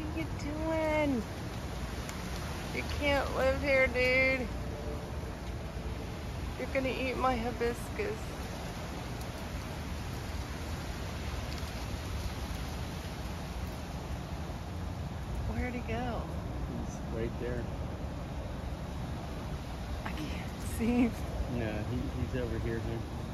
are you doing? You can't live here, dude. You're gonna eat my hibiscus. Where'd he go? He's right there. I can't see. No, he, he's over here, dude.